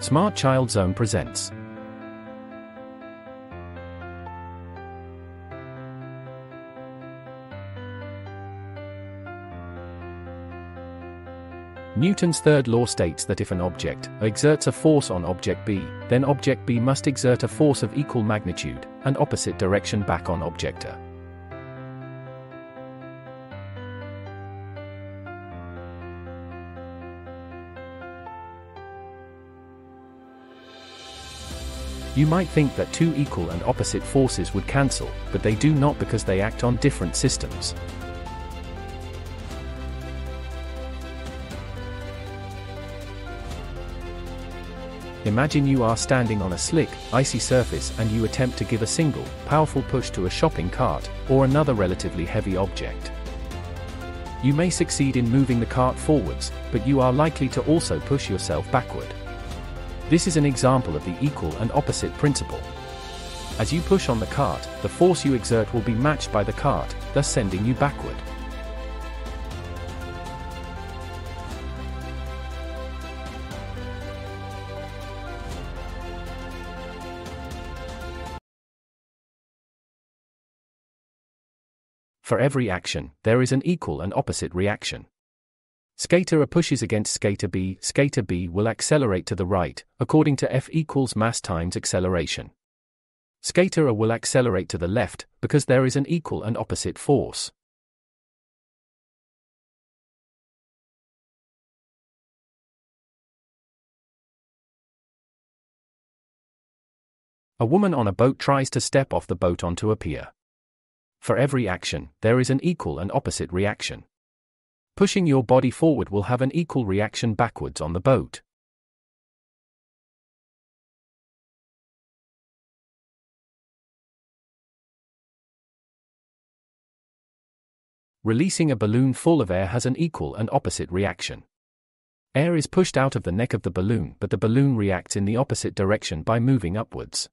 Smart Child Zone presents. Newton's third law states that if an object exerts a force on object B, then object B must exert a force of equal magnitude and opposite direction back on object A. You might think that two equal and opposite forces would cancel, but they do not because they act on different systems. Imagine you are standing on a slick, icy surface and you attempt to give a single, powerful push to a shopping cart, or another relatively heavy object. You may succeed in moving the cart forwards, but you are likely to also push yourself backward. This is an example of the equal and opposite principle. As you push on the cart, the force you exert will be matched by the cart, thus sending you backward. For every action, there is an equal and opposite reaction. Skater A pushes against skater B, skater B will accelerate to the right, according to F equals mass times acceleration. Skater A will accelerate to the left, because there is an equal and opposite force. A woman on a boat tries to step off the boat onto a pier. For every action, there is an equal and opposite reaction. Pushing your body forward will have an equal reaction backwards on the boat. Releasing a balloon full of air has an equal and opposite reaction. Air is pushed out of the neck of the balloon, but the balloon reacts in the opposite direction by moving upwards.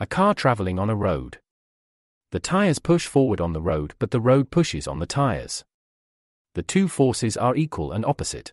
A car traveling on a road. The tires push forward on the road, but the road pushes on the tires. The two forces are equal and opposite.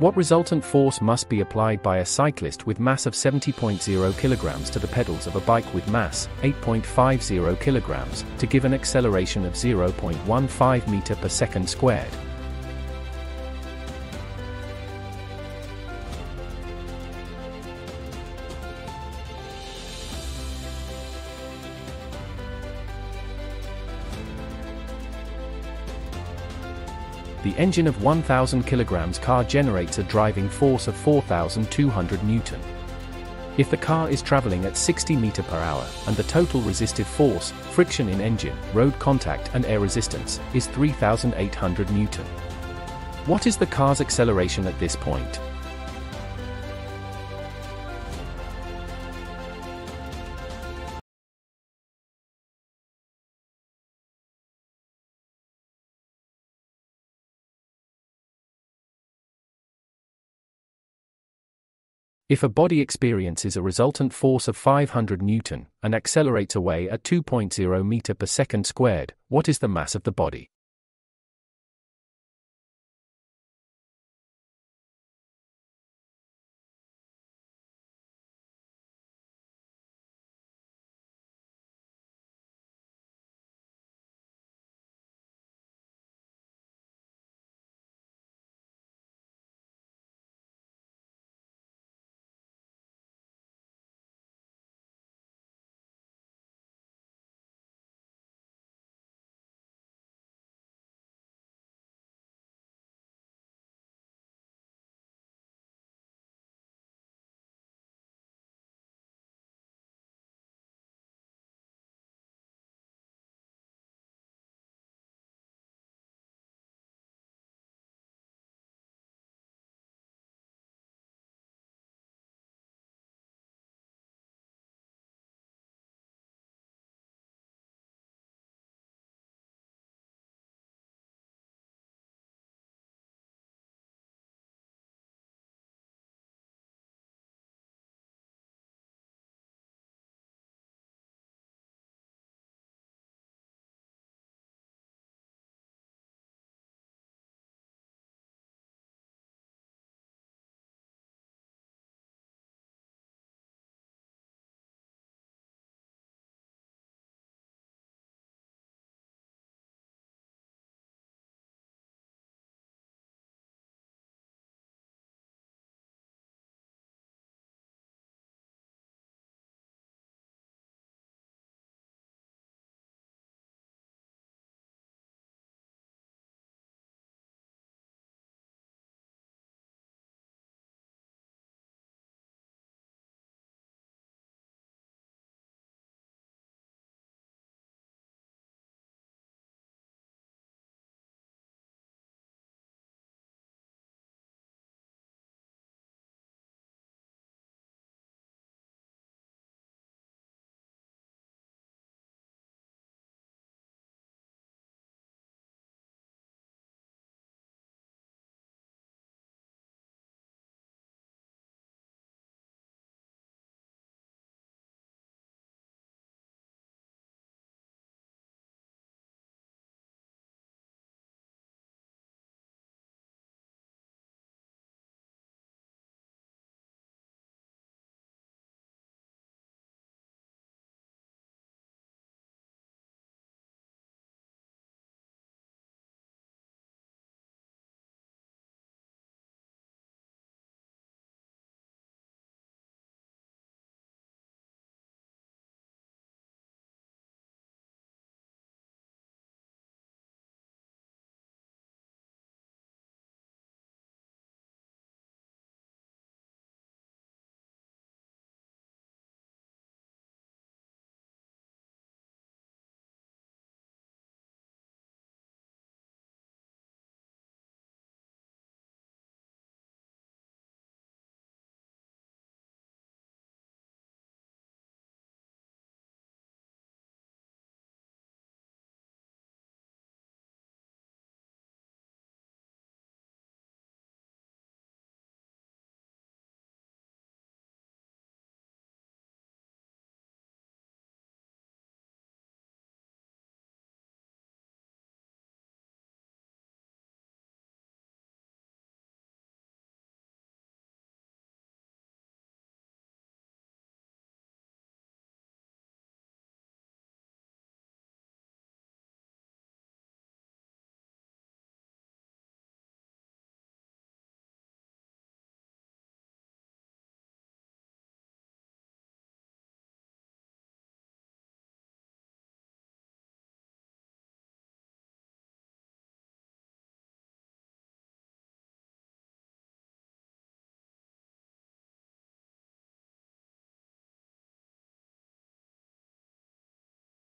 What resultant force must be applied by a cyclist with mass of 70.0 kg to the pedals of a bike with mass 8.50 kg to give an acceleration of 0.15 meter per second squared? The engine of 1000 kg car generates a driving force of 4200 Newton. If the car is traveling at 60 m per hour and the total resistive force, friction in engine, road contact and air resistance, is 3800 Newton. What is the car's acceleration at this point? If a body experiences a resultant force of 500 Newton and accelerates away at 2.0 meter per second squared, what is the mass of the body?